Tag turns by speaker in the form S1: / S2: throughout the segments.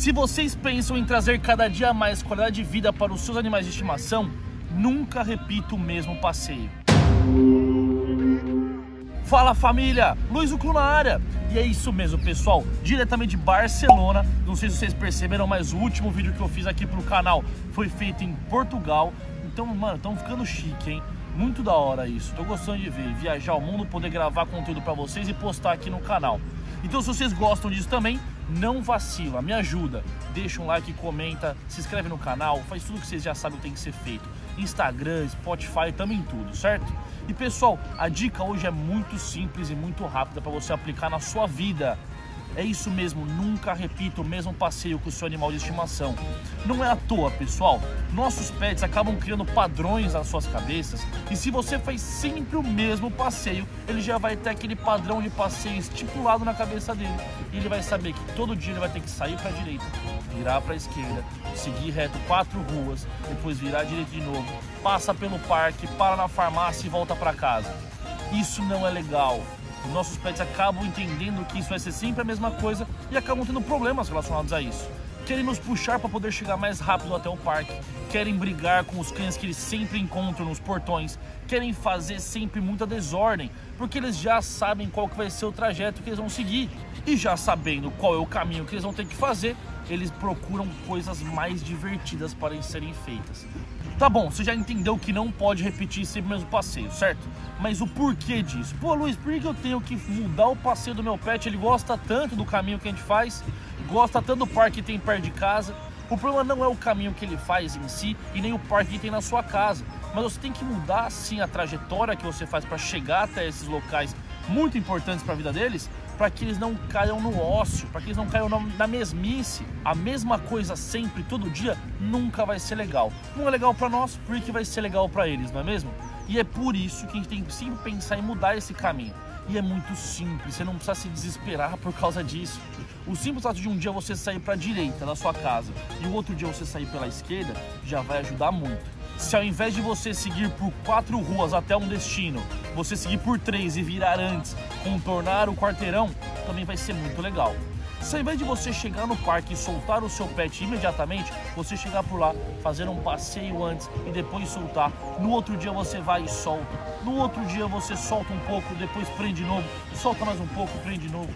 S1: Se vocês pensam em trazer cada dia mais qualidade de vida para os seus animais de estimação, nunca repita o mesmo passeio. Fala família, Luiz Uclu na área. E é isso mesmo, pessoal, diretamente de Barcelona. Não sei se vocês perceberam, mas o último vídeo que eu fiz aqui pro canal foi feito em Portugal. Então, mano, estão ficando chique, hein? Muito da hora isso. Tô gostando de ver, viajar o mundo, poder gravar conteúdo para vocês e postar aqui no canal. Então, se vocês gostam disso também, não vacila, me ajuda. Deixa um like, comenta, se inscreve no canal, faz tudo que vocês já sabem que tem que ser feito. Instagram, Spotify, também tudo, certo? E pessoal, a dica hoje é muito simples e muito rápida para você aplicar na sua vida. É isso mesmo, nunca repita o mesmo passeio com o seu animal de estimação. Não é à toa, pessoal. Nossos pets acabam criando padrões nas suas cabeças e se você faz sempre o mesmo passeio, ele já vai ter aquele padrão de passeio estipulado na cabeça dele. E ele vai saber que todo dia ele vai ter que sair para a direita, virar para a esquerda, seguir reto quatro ruas, depois virar à direita de novo, passa pelo parque, para na farmácia e volta para casa. Isso não é legal nossos pets acabam entendendo que isso vai ser sempre a mesma coisa e acabam tendo problemas relacionados a isso. Querem nos puxar para poder chegar mais rápido até o parque, querem brigar com os cães que eles sempre encontram nos portões, querem fazer sempre muita desordem, porque eles já sabem qual que vai ser o trajeto que eles vão seguir. E já sabendo qual é o caminho que eles vão ter que fazer, eles procuram coisas mais divertidas para serem feitas. Tá bom, você já entendeu que não pode repetir sempre o mesmo passeio, certo? Mas o porquê disso? Pô, Luiz, por que eu tenho que mudar o passeio do meu pet? Ele gosta tanto do caminho que a gente faz, gosta tanto do parque que tem perto de casa. O problema não é o caminho que ele faz em si e nem o parque que tem na sua casa, mas você tem que mudar sim a trajetória que você faz para chegar até esses locais muito importantes para a vida deles, para que eles não caiam no ócio, para que eles não caiam na mesmice. A mesma coisa sempre, todo dia, nunca vai ser legal. Não é legal para nós, porque vai ser legal para eles, não é mesmo? E é por isso que a gente tem que sempre pensar em mudar esse caminho. E é muito simples, você não precisa se desesperar por causa disso. O simples fato de um dia você sair para a direita da sua casa e o outro dia você sair pela esquerda já vai ajudar muito se ao invés de você seguir por quatro ruas até um destino, você seguir por três e virar antes, contornar o quarteirão, também vai ser muito legal. Se ao invés de você chegar no parque e soltar o seu pet imediatamente, você chegar por lá, fazer um passeio antes e depois soltar, no outro dia você vai e solta. No outro dia você solta um pouco, depois prende de novo, solta mais um pouco, prende de novo.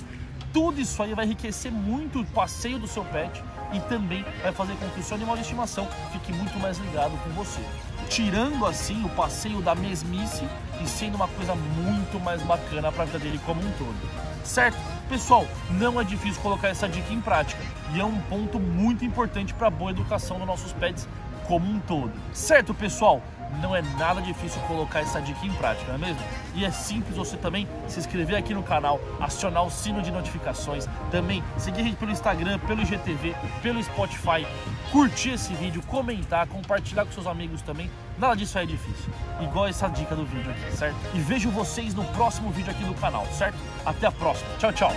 S1: Tudo isso aí vai enriquecer muito o passeio do seu pet e também vai fazer com que o seu animal de estimação fique muito mais ligado com você. Tirando assim o passeio da mesmice e sendo uma coisa muito mais bacana para a vida dele como um todo. Certo? Pessoal, não é difícil colocar essa dica em prática e é um ponto muito importante para a boa educação dos nossos pets como um todo. Certo, pessoal? Não é nada difícil colocar essa dica em prática, não é mesmo? E é simples você também se inscrever aqui no canal, acionar o sino de notificações, também seguir a gente pelo Instagram, pelo IGTV, pelo Spotify, curtir esse vídeo, comentar, compartilhar com seus amigos também. Nada disso é difícil. Igual essa dica do vídeo aqui, certo? E vejo vocês no próximo vídeo aqui do canal, certo? Até a próxima. Tchau, tchau.